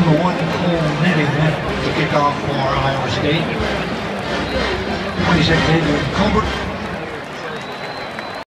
The one, Cole event to kick off for Iowa State. 26 Adrian Colbert.